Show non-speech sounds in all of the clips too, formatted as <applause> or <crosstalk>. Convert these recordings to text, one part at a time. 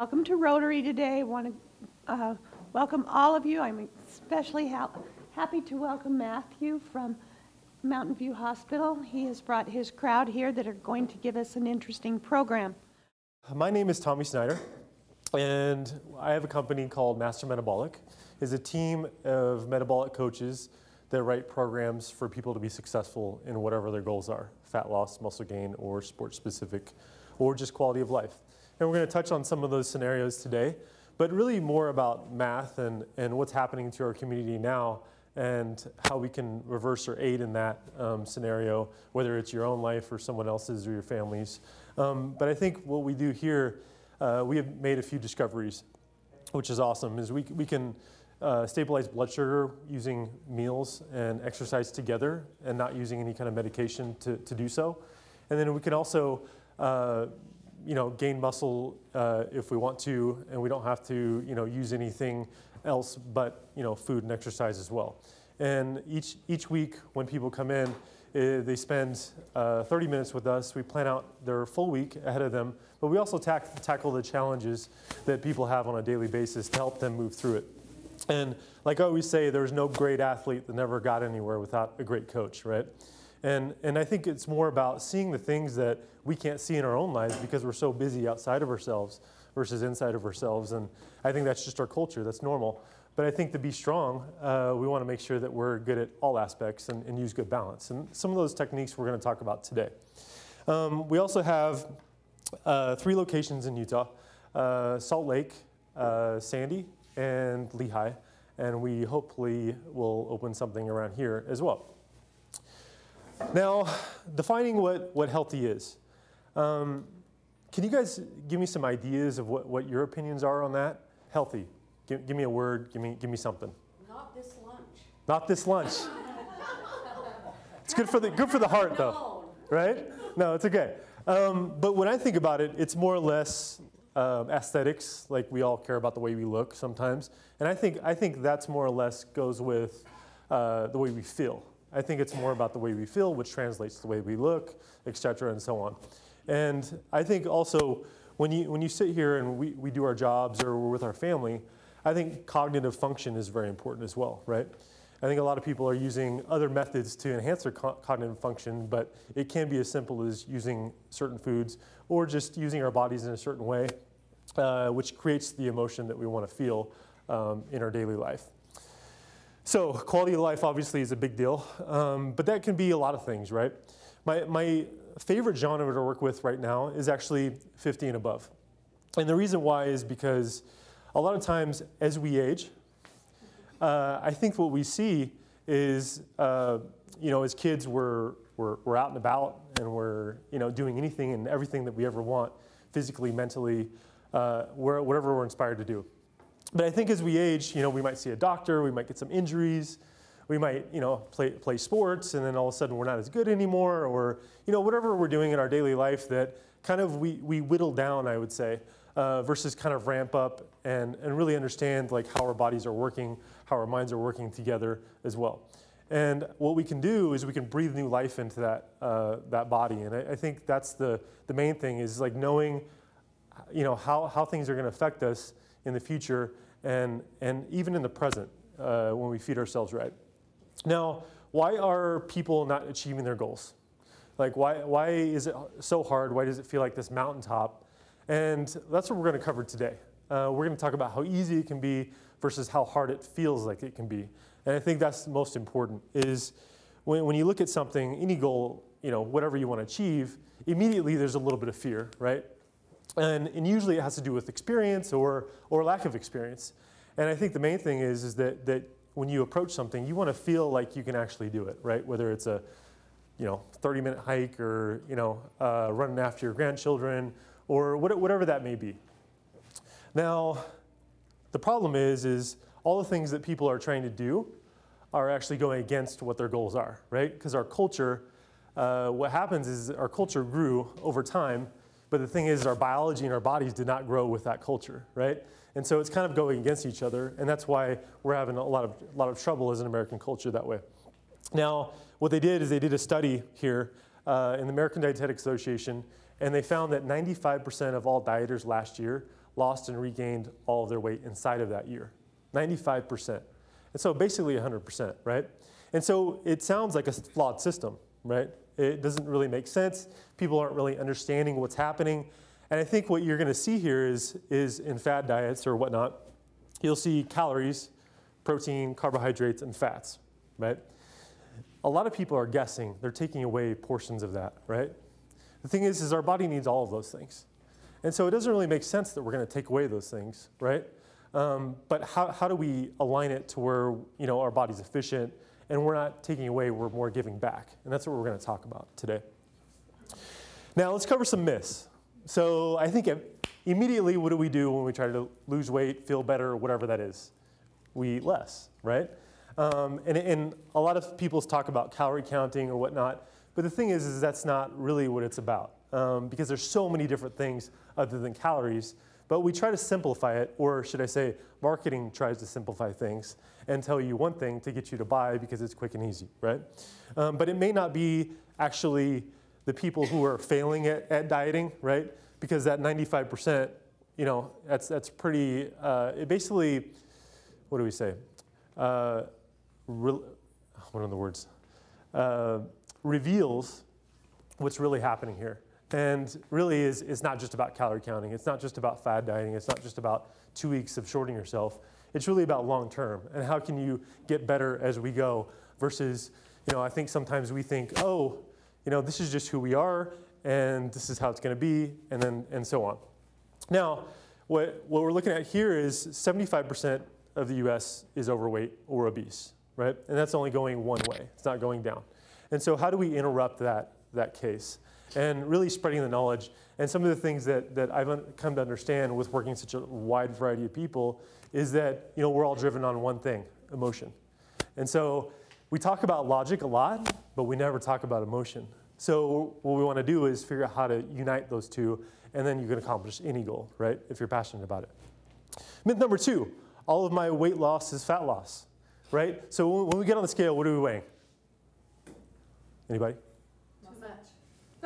Welcome to Rotary today. I want to uh, welcome all of you. I'm especially ha happy to welcome Matthew from Mountain View Hospital. He has brought his crowd here that are going to give us an interesting program. My name is Tommy Snyder, and I have a company called Master Metabolic. It's a team of metabolic coaches that write programs for people to be successful in whatever their goals are, fat loss, muscle gain, or sports specific, or just quality of life. And we're going to touch on some of those scenarios today, but really more about math and, and what's happening to our community now and how we can reverse or aid in that um, scenario, whether it's your own life or someone else's or your family's. Um, but I think what we do here, uh, we have made a few discoveries, which is awesome, is we, we can uh, stabilize blood sugar using meals and exercise together and not using any kind of medication to, to do so. And then we can also uh, you know, gain muscle uh, if we want to, and we don't have to, you know, use anything else but, you know, food and exercise as well. And each, each week when people come in, uh, they spend uh, 30 minutes with us. We plan out their full week ahead of them, but we also tack tackle the challenges that people have on a daily basis to help them move through it. And like I always say, there's no great athlete that never got anywhere without a great coach, right? And, and I think it's more about seeing the things that we can't see in our own lives because we're so busy outside of ourselves versus inside of ourselves. And I think that's just our culture, that's normal. But I think to be strong, uh, we want to make sure that we're good at all aspects and, and, use good balance. And some of those techniques we're going to talk about today. Um, we also have uh, three locations in Utah uh, Salt Lake, uh, Sandy, and Lehi. And we hopefully will open something around here as well. Now, defining what, what healthy is. Um, can you guys give me some ideas of what, what your opinions are on that? Healthy. Give, give me a word. Give me, give me something. Not this lunch. Not this lunch. <laughs> it's good for the, good for the heart, though. Right? No, it's okay. Um, but when I think about it, it's more or less um, aesthetics. Like we all care about the way we look sometimes. And I think, I think that's more or less goes with uh, the way we feel. I think it's more about the way we feel, which translates to the way we look, et cetera, and so on. And I think also when you, when you sit here and we, we do our jobs or we're with our family, I think cognitive function is very important as well, right? I think a lot of people are using other methods to enhance their co cognitive function, but it can be as simple as using certain foods or just using our bodies in a certain way, uh, which creates the emotion that we want to feel um, in our daily life. So quality of life obviously is a big deal, um, but that can be a lot of things, right? My, my favorite genre to work with right now is actually 50 and above. And the reason why is because a lot of times as we age, uh, I think what we see is, uh, you know, as kids we're, we're, we're out and about and we're, you know, doing anything and everything that we ever want, physically, mentally, uh, whatever we're inspired to do. But I think as we age, you know, we might see a doctor, we might get some injuries, we might, you know, play, play sports, and then all of a sudden we're not as good anymore, or, you know, whatever we're doing in our daily life that kind of we, we whittle down, I would say, uh, versus kind of ramp up and, and really understand like how our bodies are working, how our minds are working together as well. And what we can do is we can breathe new life into that, uh, that body. And I, I, think that's the, the main thing is like knowing, you know, how, how things are going to affect us in the future and, and even in the present uh, when we feed ourselves right. Now, why are people not achieving their goals? Like, why, why is it so hard? Why does it feel like this mountaintop? And that's what we're going to cover today. Uh, we're going to talk about how easy it can be versus how hard it feels like it can be. And I think that's most important is when, when you look at something, any goal, you know, whatever you want to achieve, immediately there's a little bit of fear, right? And, and usually it has to do with experience or, or lack of experience. And I think the main thing is, is that, that when you approach something, you want to feel like you can actually do it, right? Whether it's a you know, 30 minute hike or you know, uh, running after your grandchildren or whatever that may be. Now, the problem is, is all the things that people are trying to do are actually going against what their goals are, right? Because our culture, uh, what happens is our culture grew over time but the thing is, our biology and our bodies did not grow with that culture, right? And so it's kind of going against each other, and that's why we're having a lot of, a lot of trouble as an American culture that way. Now, what they did is they did a study here uh, in the American Dietetic Association, and they found that 95% of all dieters last year lost and regained all of their weight inside of that year. 95%. And so basically 100%, right? And so it sounds like a flawed system, right? It doesn't really make sense. People aren't really understanding what's happening. And I think what you're going to see here is, is in fat diets or whatnot, you'll see calories, protein, carbohydrates, and fats, right? A lot of people are guessing. They're taking away portions of that, right? The thing is, is our body needs all of those things. And so it doesn't really make sense that we're going to take away those things, right? Um, but how, how do we align it to where you know, our body's efficient and we're not taking away, we're more giving back? And that's what we're going to talk about today. Now, let's cover some myths. So I think immediately, what do we do when we try to lose weight, feel better, whatever that is? We eat less, right? Um, and, and a lot of people talk about calorie counting or whatnot. But the thing is, is that's not really what it's about um, because there's so many different things other than calories. But we try to simplify it, or should I say, marketing tries to simplify things and tell you one thing to get you to buy because it's quick and easy, right? Um, but it may not be actually the people who are failing at, at dieting, right? Because that 95%, you know, that's, that's pretty, uh, it basically, what do we say? Uh, what are the words? Uh, reveals what's really happening here. And really is, is not just about calorie counting. It's not just about fad dieting. It's not just about two weeks of shorting yourself. It's really about long term and how can you get better as we go versus, you know, I think sometimes we think, oh, you know, this is just who we are and this is how it's going to be and then and so on. Now, what, what we're looking at here is 75% of the US is overweight or obese, right? And that's only going one way. It's not going down. And so how do we interrupt that, that case? And really spreading the knowledge. And some of the things that, that I've come to understand with working such a wide variety of people is that you know, we're all driven on one thing, emotion. And so we talk about logic a lot, but we never talk about emotion. So what we want to do is figure out how to unite those two, and then you can accomplish any goal, right, if you're passionate about it. Myth number two, all of my weight loss is fat loss, right? So when we get on the scale, what are we weighing? Anybody?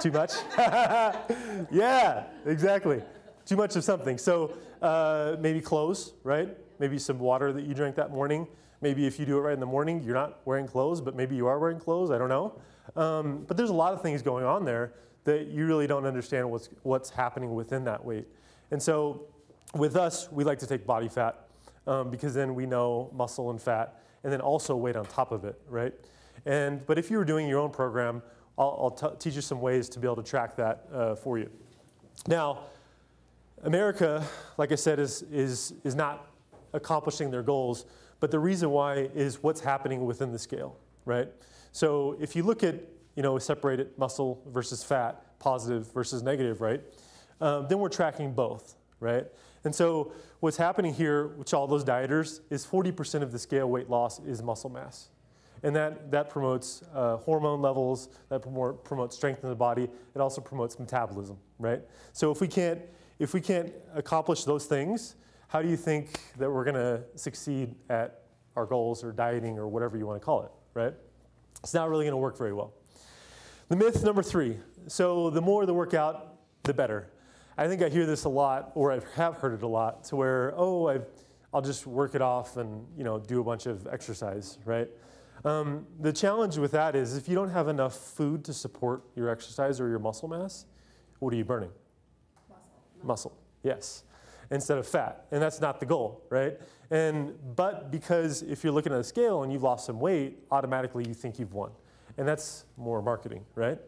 Too much? <laughs> yeah, exactly. Too much of something. So uh, maybe clothes, right? Maybe some water that you drank that morning. Maybe if you do it right in the morning, you're not wearing clothes, but maybe you are wearing clothes. I don't know. Um, but there's a lot of things going on there that you really don't understand what's, what's happening within that weight. And so with us, we like to take body fat um, because then we know muscle and fat, and then also weight on top of it, right? And, but if you were doing your own program, I'll, I'll teach you some ways to be able to track that uh, for you. Now, America, like I said, is, is, is not accomplishing their goals, but the reason why is what's happening within the scale, right? So if you look at, you know, separated muscle versus fat, positive versus negative, right? Um, then we're tracking both, right? And so what's happening here, which all those dieters, is 40% of the scale weight loss is muscle mass. And that, that promotes uh, hormone levels, that promote, promotes strength in the body. It also promotes metabolism, right? So if we can't, if we can't accomplish those things, how do you think that we're going to succeed at our goals or dieting or whatever you want to call it, right? It's not really going to work very well. The myth number three. So the more the workout, the better. I think I hear this a lot, or I have heard it a lot, to where, oh, i will just work it off and you know do a bunch of exercise, right? Um, the challenge with that is if you don't have enough food to support your exercise or your muscle mass, what are you burning? Muscle. Muscle, yes, instead of fat. And that's not the goal, right? And, but because if you're looking at a scale and you've lost some weight, automatically you think you've won. And that's more marketing, right?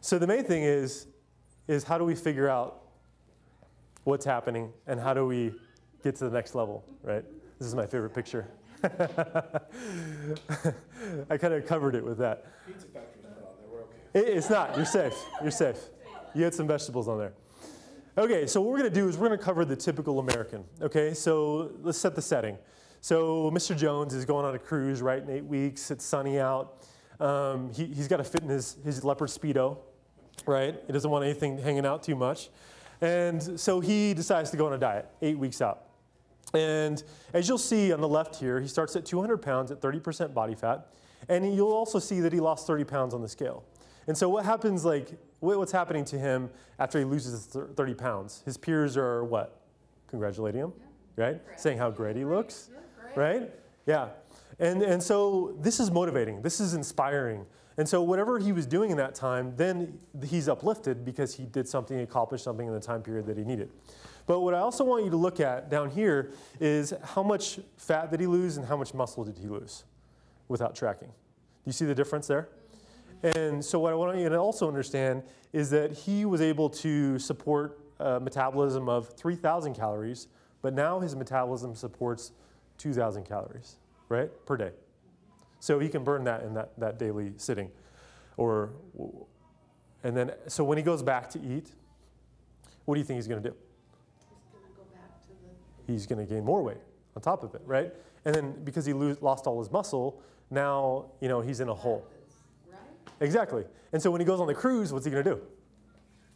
So the main thing is, is how do we figure out what's happening and how do we get to the next level, right? This is my favorite picture. <laughs> I kind of covered it with that. Pizza factory's not on there. We're okay. It, it's not. You're safe. You're safe. You had some vegetables on there. Okay, so what we're going to do is we're going to cover the typical American. Okay, so let's set the setting. So Mr. Jones is going on a cruise, right, in eight weeks. It's sunny out. Um, he, has got to fit in his, his leopard Speedo, right? He doesn't want anything hanging out too much. And so he decides to go on a diet eight weeks out. And as you'll see on the left here, he starts at 200 pounds at 30% body fat. And you'll also see that he lost 30 pounds on the scale. And so what happens, like, what's happening to him after he loses 30 pounds? His peers are what? congratulating him, right? Saying how great he looks, right? Yeah. And, and so this is motivating, this is inspiring. And so whatever he was doing in that time, then he's uplifted because he did something, he accomplished something in the time period that he needed. But what I also want you to look at down here is how much fat did he lose and how much muscle did he lose without tracking. Do you see the difference there? And so what I want you to also understand is that he was able to support a metabolism of 3,000 calories, but now his metabolism supports 2,000 calories, right, per day. So he can burn that in that, that daily sitting. Or, and then, so when he goes back to eat, what do you think he's going to do? He's going to gain more weight on top of it, right? And then because he lose, lost all his muscle, now, you know, he's in a hole. Right? Exactly. And so when he goes on the cruise, what's he going to do?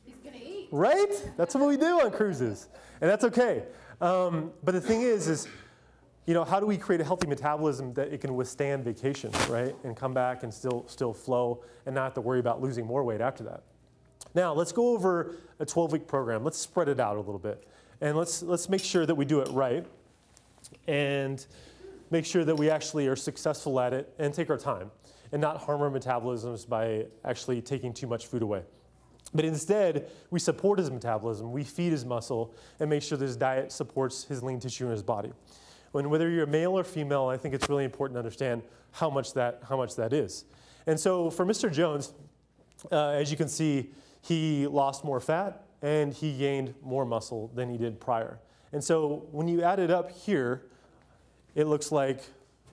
He's gonna eat. Right? That's what we do on cruises. And that's okay. Um, but the thing is, is, you know, how do we create a healthy metabolism that it can withstand vacation, right? And come back and still, still flow and not have to worry about losing more weight after that. Now, let's go over a 12 week program. Let's spread it out a little bit. And let's, let's make sure that we do it right and make sure that we actually are successful at it and take our time and not harm our metabolisms by actually taking too much food away. But instead, we support his metabolism, we feed his muscle, and make sure that his diet supports his lean tissue in his body. When whether you're a male or female, I think it's really important to understand how much that, how much that is. And so for Mr. Jones, uh, as you can see, he lost more fat and he gained more muscle than he did prior. And so when you add it up here, it looks like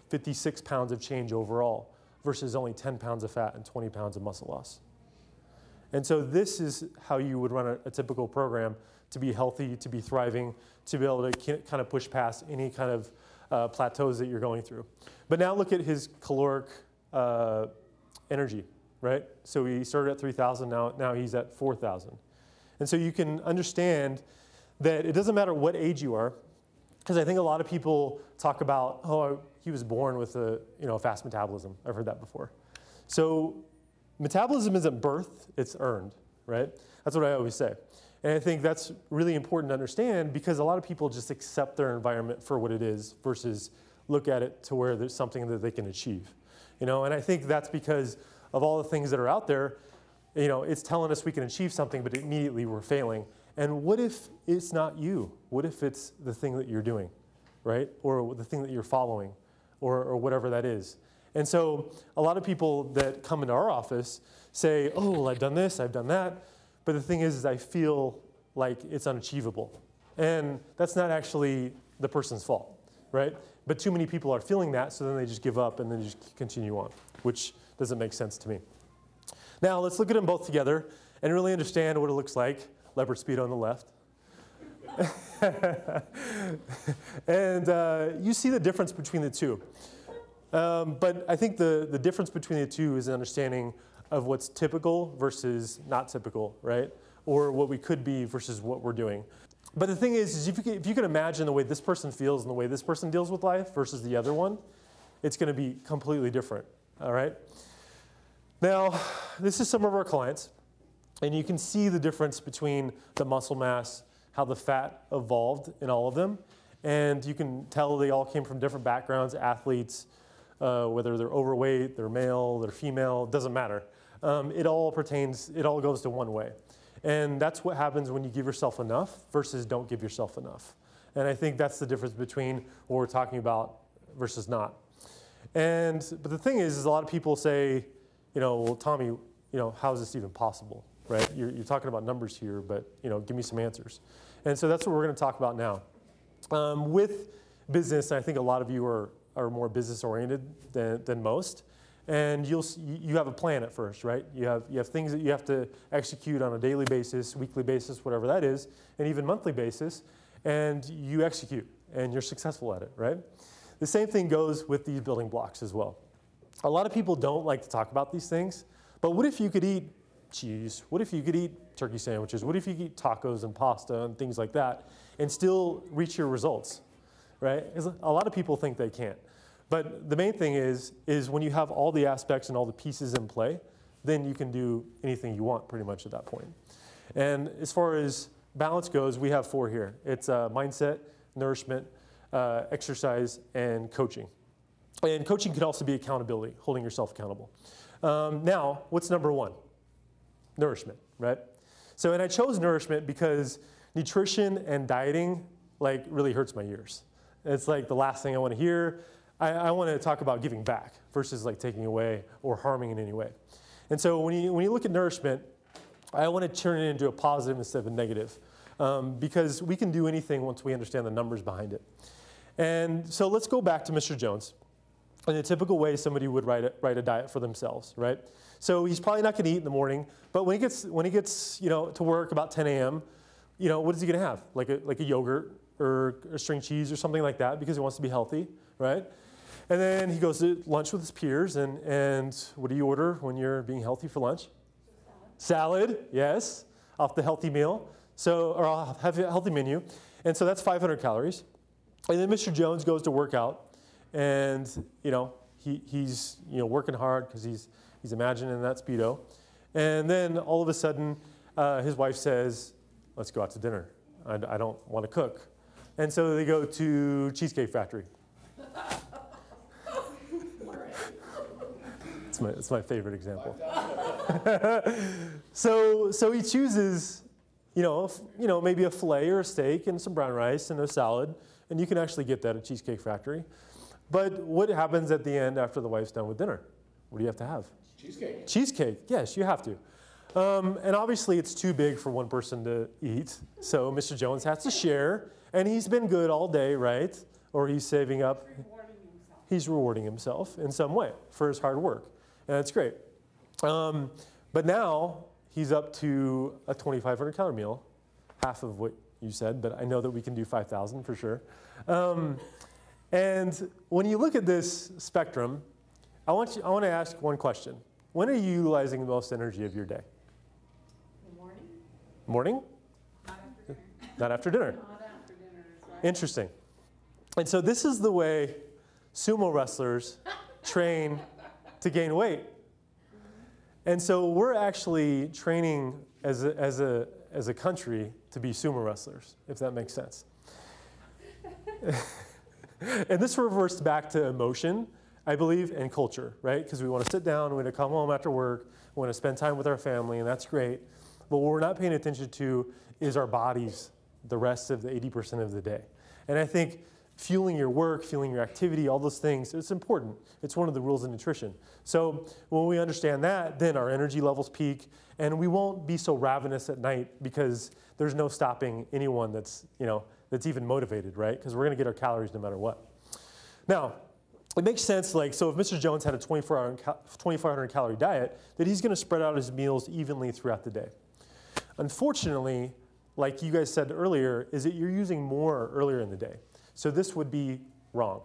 56 pounds of change overall versus only 10 pounds of fat and 20 pounds of muscle loss. And so this is how you would run a, a typical program to be healthy, to be thriving, to be able to kind of push past any kind of uh, plateaus that you're going through. But now look at his caloric uh, energy, right? So he started at 3,000, now, now he's at 4,000. And so you can understand that it doesn't matter what age you are, because I think a lot of people talk about, oh, he was born with a you know, fast metabolism. I've heard that before. So metabolism isn't birth, it's earned, right? That's what I always say. And I think that's really important to understand because a lot of people just accept their environment for what it is versus look at it to where there's something that they can achieve. You know, and I think that's because of all the things that are out there, you know, it's telling us we can achieve something, but immediately we're failing. And what if it's not you? What if it's the thing that you're doing, right? Or the thing that you're following, or, or whatever that is. And so a lot of people that come into our office say, oh, well, I've done this, I've done that. But the thing is, is I feel like it's unachievable. And that's not actually the person's fault, right? But too many people are feeling that, so then they just give up and then just continue on, which doesn't make sense to me. Now, let's look at them both together and really understand what it looks like. Leopard speed on the left. <laughs> and uh, you see the difference between the two. Um, but I think the, the difference between the two is an understanding of what's typical versus not typical, right? Or what we could be versus what we're doing. But the thing is, is if, you can, if you can imagine the way this person feels and the way this person deals with life versus the other one, it's going to be completely different, all right? Now, this is some of our clients, and you can see the difference between the muscle mass, how the fat evolved in all of them, and you can tell they all came from different backgrounds, athletes, uh, whether they're overweight, they're male, they're female, doesn't matter. Um, it all pertains, it all goes to one way. And that's what happens when you give yourself enough versus don't give yourself enough. And I think that's the difference between what we're talking about versus not. And, but the thing is, is a lot of people say, you know, well, Tommy, you know, how is this even possible, right? You're, you're talking about numbers here, but, you know, give me some answers. And so that's what we're going to talk about now. Um, with business, I think a lot of you are, are more business oriented than, than most. And you'll, you have a plan at first, right? You have, you have things that you have to execute on a daily basis, weekly basis, whatever that is, and even monthly basis, and you execute, and you're successful at it, right? The same thing goes with these building blocks as well. A lot of people don't like to talk about these things, but what if you could eat cheese? What if you could eat turkey sandwiches? What if you could eat tacos and pasta and things like that and still reach your results, right? A lot of people think they can't. But the main thing is, is when you have all the aspects and all the pieces in play, then you can do anything you want pretty much at that point. And as far as balance goes, we have four here. It's uh, mindset, nourishment, uh, exercise, and coaching. And coaching can also be accountability, holding yourself accountable. Um, now, what's number one? Nourishment, right? So, and I chose nourishment because nutrition and dieting like really hurts my ears. It's like the last thing I want to hear. I, I want to talk about giving back versus like taking away or harming in any way. And so when you, when you look at nourishment, I want to turn it into a positive instead of a negative um, because we can do anything once we understand the numbers behind it. And so let's go back to Mr. Jones. In a typical way, somebody would write a, write a diet for themselves, right? So he's probably not going to eat in the morning, but when he gets when he gets you know to work about 10 a.m., you know what is he going to have? Like a like a yogurt or a string cheese or something like that because he wants to be healthy, right? And then he goes to lunch with his peers, and, and what do you order when you're being healthy for lunch? Salad, Salad yes, off the healthy meal. So, or I'll have a healthy menu. And so that's 500 calories. And then Mr. Jones goes to work out, and you know he, he's you know working hard because he's he's imagining that speedo. And then all of a sudden, uh, his wife says, "Let's go out to dinner. I, I don't want to cook." And so they go to Cheesecake Factory. it's, my, it's my favorite example. <laughs> so, so he chooses, you know, you know, maybe a filet or a steak and some brown rice and a salad, and you can actually get that at Cheesecake Factory. But what happens at the end after the wife's done with dinner? What do you have to have? Cheesecake. Cheesecake, yes, you have to. Um, and obviously, it's too big for one person to eat, so Mr. Jones has to share. And he's been good all day, right? Or he's saving up. Rewarding himself. He's rewarding himself in some way for his hard work. And that's great. Um, but now he's up to a 2,500 calorie meal, half of what you said, but I know that we can do 5,000 for sure. Um, and when you look at this spectrum, I want, you, I want to ask one question. When are you utilizing the most energy of your day? The morning, Morning? not after dinner. <laughs> Not after dinner. Not after dinner right. Interesting. And so this is the way sumo wrestlers <laughs> train to gain weight. Mm-hmm. And so we're actually training as a, as a, as a country to be sumo wrestlers, if that makes sense. <laughs> <laughs> and this reverts back to emotion, I believe, and culture, right? Because we want to sit down, we want to come home after work, we want to spend time with our family, and that's great. But what we're not paying attention to is our bodies the rest of the 80% of the day. And I think fueling your work, fueling your activity, all those things, it's important. It's one of the rules of nutrition. So when we understand that, then our energy levels peak and we won't be so ravenous at night because there's no stopping anyone that's, you know, that's even motivated, right? Because we're going to get our calories no matter what. Now, it makes sense, like, so if Mr. Jones had a 2,400 calorie diet, that he's going to spread out his meals evenly throughout the day. Unfortunately, like you guys said earlier, is that you're using more earlier in the day. So this would be wrong.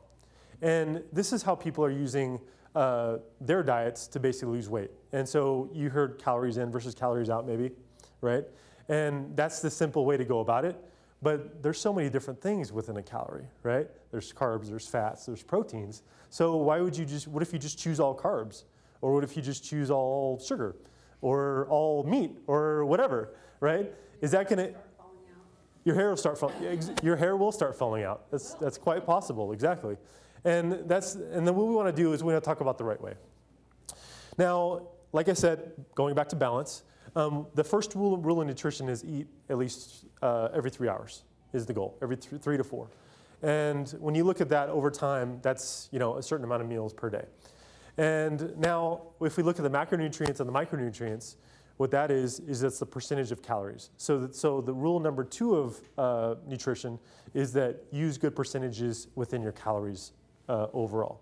And this is how people are using uh, their diets to basically lose weight. And so you heard calories in versus calories out, maybe, right? And that's the simple way to go about it. But there's so many different things within a calorie, right? There's carbs, there's fats, there's proteins. So why would you just, what if you just choose all carbs? Or what if you just choose all sugar? Or all meat? Or whatever, right? Is that gonna, Start falling out. your hair will start falling, your hair will start falling out. That's, that's quite possible, exactly. And, that's, and then what we want to do is we want to talk about the right way. Now, like I said, going back to balance, um, the first rule, rule nutrition is eat at least uh, every three hours is the goal, every th- three to four. And when you look at that over time, that's you know a certain amount of meals per day. And now, if we look at the macronutrients and the micronutrients, what that is is that's the percentage of calories. So, that, so the rule number two of uh, nutrition is that use good percentages within your calories uh, overall,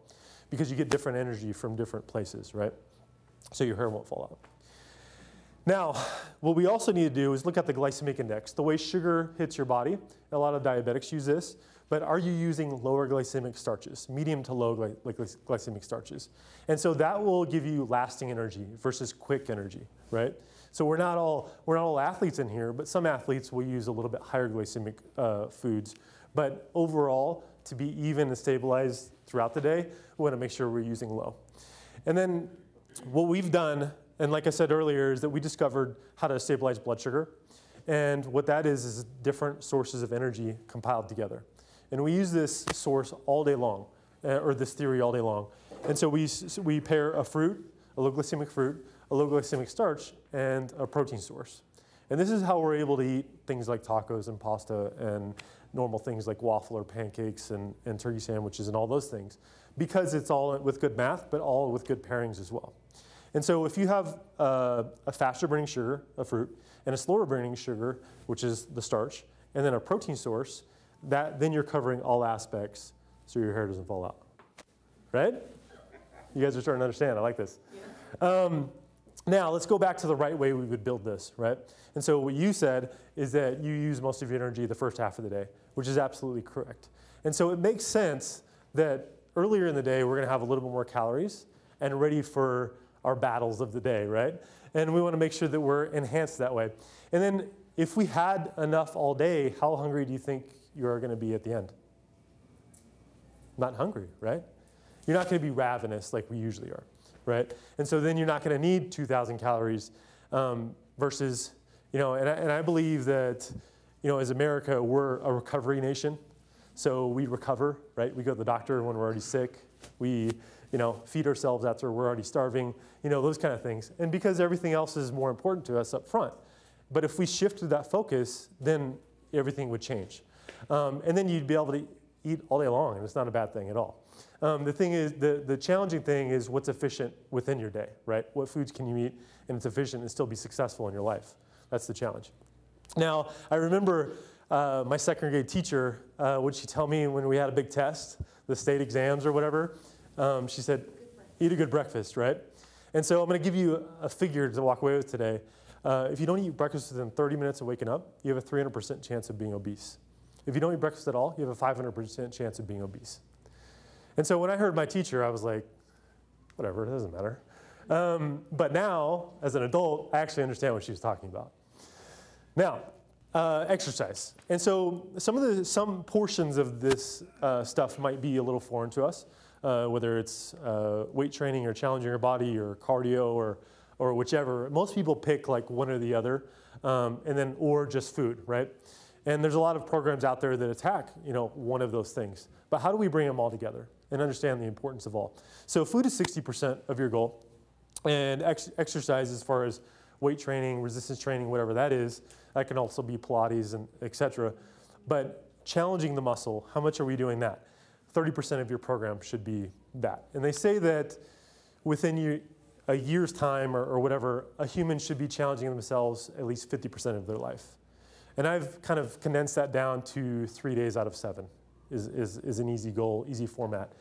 because you get different energy from different places, right? So your hair won't fall out. Now, what we also need to do is look at the glycemic index, the way sugar hits your body. A lot of diabetics use this, but are you using lower glycemic starches, medium to low gly- gly- glycemic starches? And so that will give you lasting energy versus quick energy, right? So we're not all we're not all athletes in here, but some athletes will use a little bit higher glycemic uh, foods. But overall, to be even and stabilized throughout the day, we want to make sure we're using low. And then what we've done and like I said earlier, is that we discovered how to stabilize blood sugar. And what that is is different sources of energy compiled together. And we use this source all day long, uh, or this theory all day long. And so we, we pair a fruit, a low glycemic fruit, a low glycemic starch, and a protein source. And this is how we're able to eat things like tacos and pasta and normal things like waffle or pancakes and, and turkey sandwiches and all those things because it's all with good math, but all with good pairings as well. And so if you have uh, a faster burning sugar, a fruit, and a slower burning sugar, which is the starch, and then a protein source, that, then you're covering all aspects so your hair doesn't fall out. Right? You guys are starting to understand. I like this. Um, now, let's go back to the right way we would build this, right? And so what you said is that you use most of your energy the first half of the day, which is absolutely correct. And so it makes sense that earlier in the day, we're going to have a little bit more calories and ready for our battles of the day, right? And we want to make sure that we're enhanced that way. And then if we had enough all day, how hungry do you think you are going to be at the end? Not hungry, right? You're not going to be ravenous like we usually are, right? And so then you're not going to need 2,000 calories um, versus, you know, and I, and I believe that, you know, as America, we're a recovery nation. So we recover, right? We go to the doctor when we're already sick. We, you know, feed ourselves after we're already starving, you know, those kind of things. And because everything else is more important to us up front. But if we shifted that focus, then everything would change. Um, and then you'd be able to eat all day long, and it's not a bad thing at all. Um, the thing is, the, the challenging thing is what's efficient within your day, right? What foods can you eat and it's efficient and still be successful in your life? That's the challenge. Now, I remember uh, my second grade teacher, uh, would she tell me when we had a big test, the state exams or whatever, um, she said, eat a good breakfast, right? And so I'm going to give you a figure to walk away with today. Uh, if you don't eat breakfast within 30 minutes of waking up, you have a 300% chance of being obese. If you don't eat breakfast at all, you have a 500% chance of being obese. And so when I heard my teacher, I was like, whatever, it doesn't matter. Um, but now, as an adult, I actually understand what she was talking about. Now, uh, exercise. And so some of the some portions of this uh, stuff might be a little foreign to us, uh, whether it's uh, weight training or challenging your body or cardio or or whichever. Most people pick like one or the other, um, and then or just food, right? And there's a lot of programs out there that attack you know one of those things. But how do we bring them all together and understand the importance of all? So food is 60% of your goal, and ex exercise as far as weight training, resistance training, whatever that is. That can also be Pilates and etc. But challenging the muscle, how much are we doing that? 30% of your program should be that. And they say that within you, a year's time or, or whatever, a human should be challenging themselves at least 50% of their life. And I've kind of condensed that down to three days out of seven is, is, is an easy goal, easy format.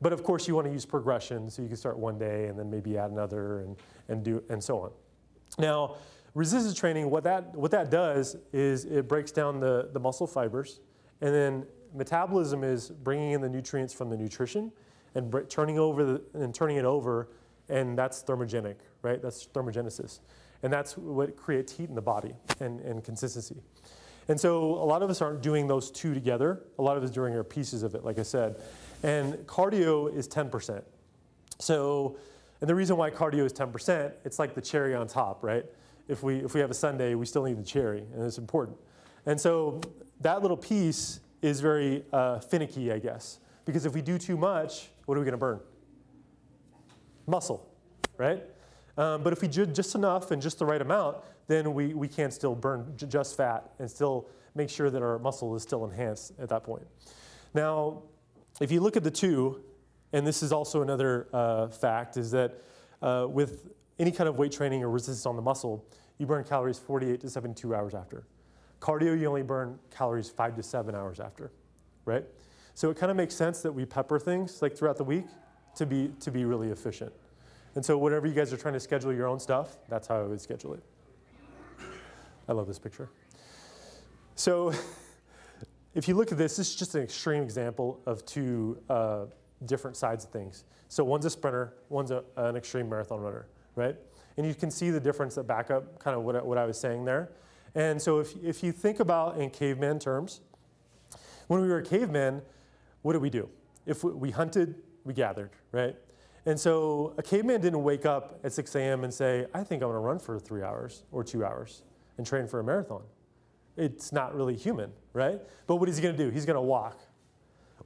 But of course, you want to use progression, so you can start one day and then maybe add another and, and, do, and so on. Now, resistance training, what that, what that does is it breaks down the, the muscle fibers, and then metabolism is bringing in the nutrients from the nutrition and turning over the, and turning it over, and that's thermogenic, right? That's thermogenesis. And that's what creates heat in the body and, and consistency. And so a lot of us aren't doing those two together. A lot of us doing are pieces of it, like I said. And cardio is 10%. So and the reason why cardio is 10%, it's like the cherry on top, right? If we, if we have a sundae, we still need the cherry, and it's important. And so that little piece is very uh, finicky, I guess. Because if we do too much, what are we going to burn? Muscle, right? Um, but if we do just enough and just the right amount, then we, we can still burn just fat and still make sure that our muscle is still enhanced at that point. Now, if you look at the two, and this is also another uh, fact, is that uh, with any kind of weight training or resistance on the muscle, you burn calories 48 to 72 hours after. Cardio, you only burn calories five to seven hours after, right? So it kind of makes sense that we pepper things like throughout the week to be, to be really efficient. And so whatever you guys are trying to schedule your own stuff, that's how I would schedule it. I love this picture. So <laughs> if you look at this, this is just an extreme example of two uh, different sides of things. So one's a sprinter, one's a, an extreme marathon runner, right? And you can see the difference that back up kind of what, what I was saying there. And so if, if you think about in caveman terms, when we were cavemen, what did we do? If we, we hunted, we gathered, right? And so a caveman didn't wake up at 6 a.m. and say, I think I'm gonna run for three hours or two hours and train for a marathon. it's not really human, right? But what is he going to do? He's going to walk.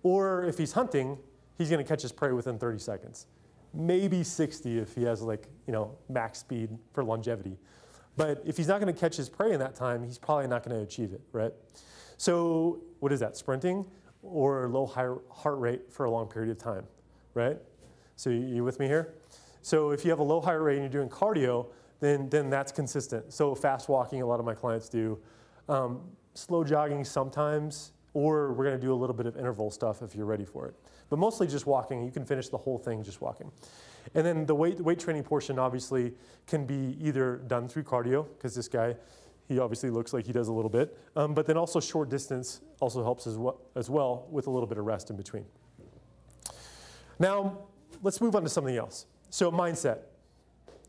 Or if he's hunting, he's going to catch his prey within 30 seconds. Maybe 60 if he has like, you know, max speed for longevity. But if he's not going to catch his prey in that time, he's probably not going to achieve it, right? So what is that, sprinting or low heart rate for a long period of time, right? So you with me here? So if you have a low heart rate and you're doing cardio, then, then that's consistent. So fast walking, a lot of my clients do. Um, slow jogging sometimes, or we're gonna do a little bit of interval stuff if you're ready for it. But mostly just walking. You can finish the whole thing just walking. And then the weight, weight training portion obviously can be either done through cardio, because this guy, he obviously looks like he does a little bit, um, but then also short distance also helps as well, as well with a little bit of rest in between. Now, let's move on to something else. So mindset.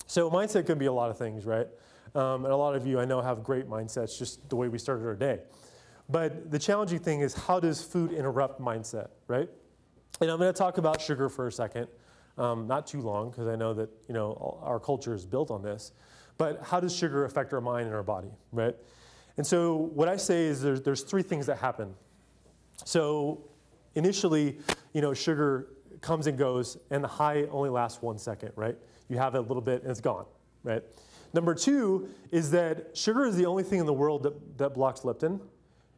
So mindset can be a lot of things, right? Um, and a lot of you I know have great mindsets, just the way we started our day. But the challenging thing is how does food interrupt mindset, right? And I'm going to talk about sugar for a second, um, not too long because I know that you know our culture is built on this. But how does sugar affect our mind and our body, right? And so what I say is there's, there's three things that happen. So initially, you know, sugar comes and goes, and the high only lasts one second, right? You have it a little bit and it's gone, right? Number two is that sugar is the only thing in the world that, that blocks leptin.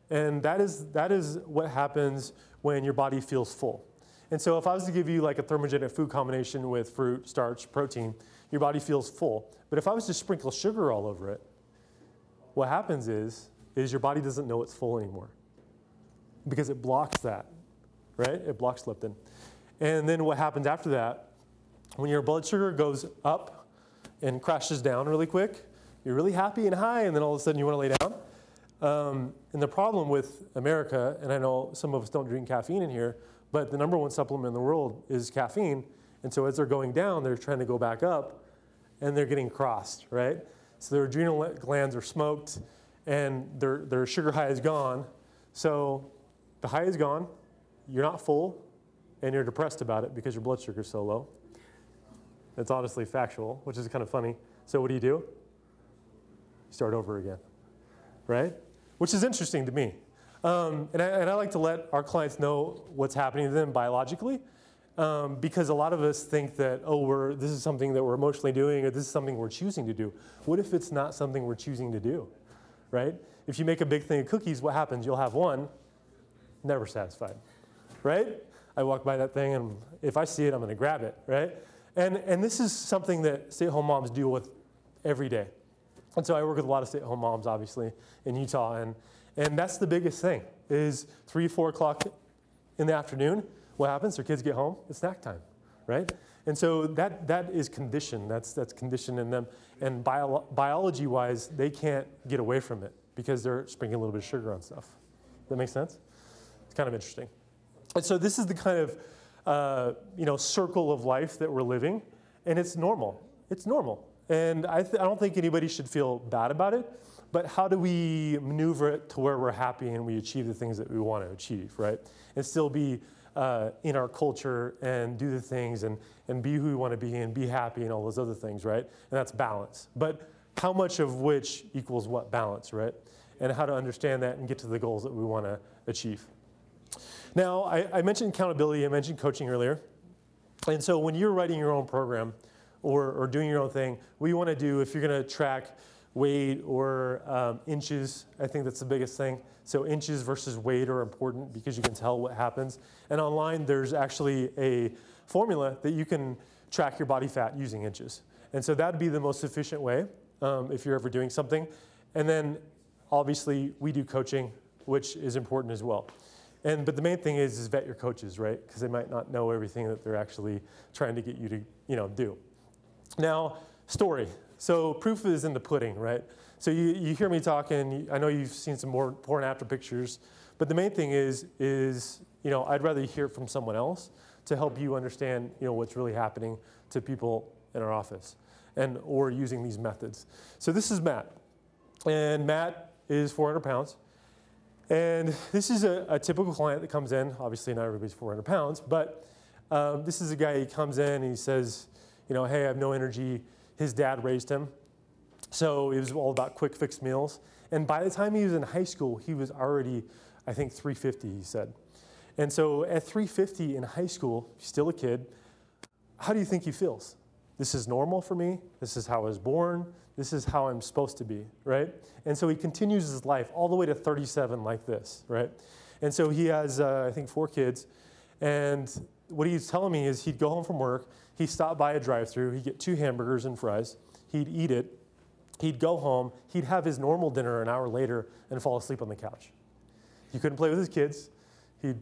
And that is, that is what happens when your body feels full. And so if I was to give you like a thermogenic food combination with fruit, starch, protein, your body feels full. But if I was to sprinkle sugar all over it, what happens is, is your body doesn't know it's full anymore because it blocks that, right? It blocks leptin. And then what happens after that, when your blood sugar goes up and crashes down really quick, you're really happy and high, and then all of a sudden you want to lay down. Um, and the problem with America, and I know some of us don't drink caffeine in here, but the number one supplement in the world is caffeine. And so as they're going down, they're trying to go back up, and they're getting crossed, right? So their adrenal glands are smoked, and their, their sugar high is gone. So the high is gone, you're not full, and you're depressed about it because your blood sugar is so low. It's honestly factual, which is kind of funny. So what do you do? You Start over again, right? Which is interesting to me. Um, and, I, and, I, like to let our clients know what's happening to them biologically um, because a lot of us think that, oh, we're, this is something that we're emotionally doing or this is something we're choosing to do. What if it's not something we're choosing to do, right? If you make a big thing of cookies, what happens? You'll have one, never satisfied, right? I walk by that thing, and if I see it, I'm going to grab it, right? And, and this is something that stay at home moms deal with every day. And so I work with a lot of stay at home moms, obviously, in Utah. And, and that's the biggest thing is 3, 4 o'clock in the afternoon. What happens? Their kids get home, it's snack time, right? And so that, that is conditioned. That's, that's conditioned in them. And bio, biology wise, they can't get away from it because they're sprinkling a little bit of sugar on stuff. That makes sense? It's kind of interesting. And so this is the kind of uh, you know, circle of life that we're living, and it's normal. It's normal. And I, I don't think anybody should feel bad about it, but how do we maneuver it to where we're happy and we achieve the things that we want to achieve, right? And still be uh, in our culture and do the things and, and be who we want to be and be happy and all those other things, right? And that's balance. But how much of which equals what balance, right? And how to understand that and get to the goals that we want to achieve. Now, I, I mentioned accountability, I mentioned coaching earlier. And so when you're writing your own program or, or doing your own thing, what you want to do if you're going to track weight or um, inches, I think that's the biggest thing. So inches versus weight are important because you can tell what happens. And online, there's actually a formula that you can track your body fat using inches. And so that'd be the most efficient way um, if you're ever doing something. And then obviously we do coaching, which is important as well. And, but the main thing is, is vet your coaches, right? Because they might not know everything that they're actually trying to get you to, you know, do. Now, story. So proof is in the pudding, right? So you, you hear me talking. I know you've seen some more before and after pictures, but the main thing is, is you know, I'd rather hear from someone else to help you understand, you know, what's really happening to people in our office, and or using these methods. So this is Matt, and Matt is 400 pounds. And this is a, a, typical client that comes in. Obviously, not everybody's 400 pounds, but um, this is a guy, he comes in and he says, you know, hey, I have no energy. His dad raised him. So it was all about quick fix meals. And by the time he was in high school, he was already, I think, 350, he said. And so at 350 in high school, still a kid, how do you think he feels? This is normal for me. This is how I was born. This is how I'm supposed to be, right? And so he continues his life all the way to 37 like this, right? And so he has, uh, I think, four kids. And what he's telling me is he'd go home from work, he'd stop by a drive through, he'd get two hamburgers and fries, he'd eat it, he'd go home, he'd have his normal dinner an hour later and fall asleep on the couch. He couldn't play with his kids, he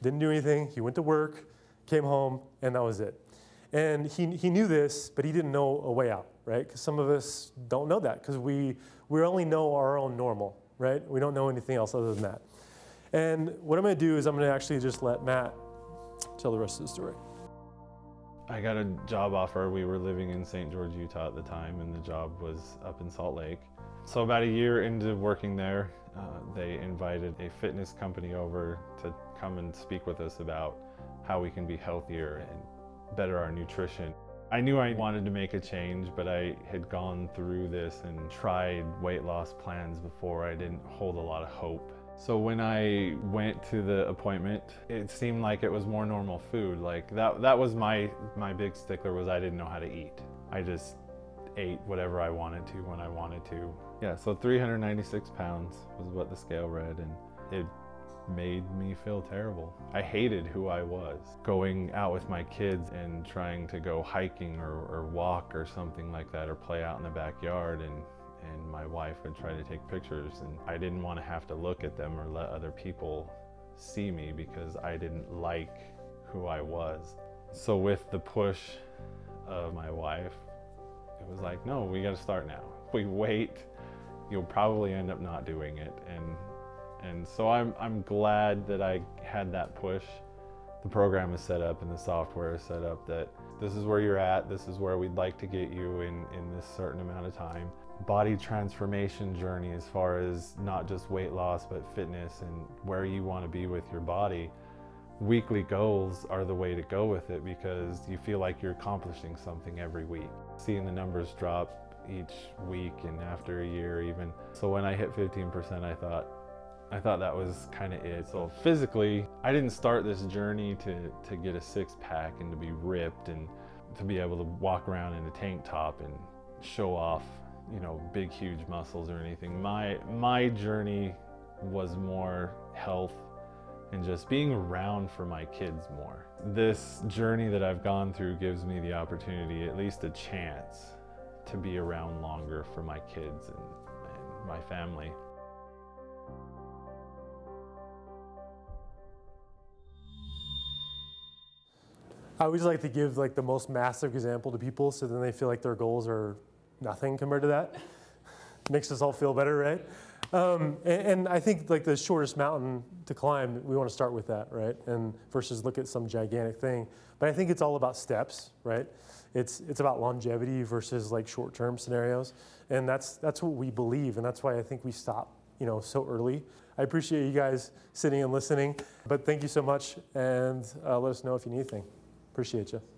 didn't do anything, he went to work, came home, and that was it. And he, he knew this, but he didn't know a way out, right? Because some of us don't know that because we, we only know our own normal, right? We don't know anything else other than that. And what I'm to do is I'm going to actually just let Matt tell the rest of the story. I got a job offer. We were living in St. George, Utah at the time, and the job was up in Salt Lake. So, about a year into working there, uh, they invited a fitness company over to come and speak with us about how we can be healthier and better our nutrition. I knew I wanted to make a change, but I had gone through this and tried weight loss plans before. I didn't hold a lot of hope. So when I went to the appointment, it seemed like it was more normal food. Like that that was my my big stickler was I didn't know how to eat. I just ate whatever I wanted to when I wanted to. Yeah, so 396 pounds was what the scale read and it made me feel terrible. I hated who I was. Going out with my kids and trying to go hiking or, or walk or something like that or play out in the backyard and and my wife would try to take pictures and I didn't want to have to look at them or let other people see me because I didn't like who I was. So with the push of my wife, it was like, no, we got to start now. If we wait, you'll probably end up not doing it. And and so I'm I'm glad that I had that push. The program is set up and the software is set up that this is where you're at, this is where we'd like to get you in, in this certain amount of time body transformation journey as far as not just weight loss but fitness and where you want to be with your body weekly goals are the way to go with it because you feel like you're accomplishing something every week. Seeing the numbers drop each week and after a year even. So when i hit 15% i thought i thought that was kind of it. So physically i didn't start this journey to to get a six pack and to be ripped and to be able to walk around in a tank top and show off you know, big, huge muscles or anything. My, my journey was more health and just being around for my kids more. This journey that I've gone through gives me the opportunity, at least a chance, to be around longer for my kids and, and my family. I always like to give like the most massive example to people so then they feel like their goals are nothing compared to that. Makes us all feel better, right? Um, and, and, I think like the shortest mountain to climb, we want to start with that, right? And versus look at some gigantic thing. But I think it's all about steps, right? It's it's about longevity versus like short-term scenarios, and that's that's what we believe, and that's why I think we stop, you know, so early. I appreciate you guys sitting and listening, but thank you so much, and uh, let us know if you need anything. Appreciate you.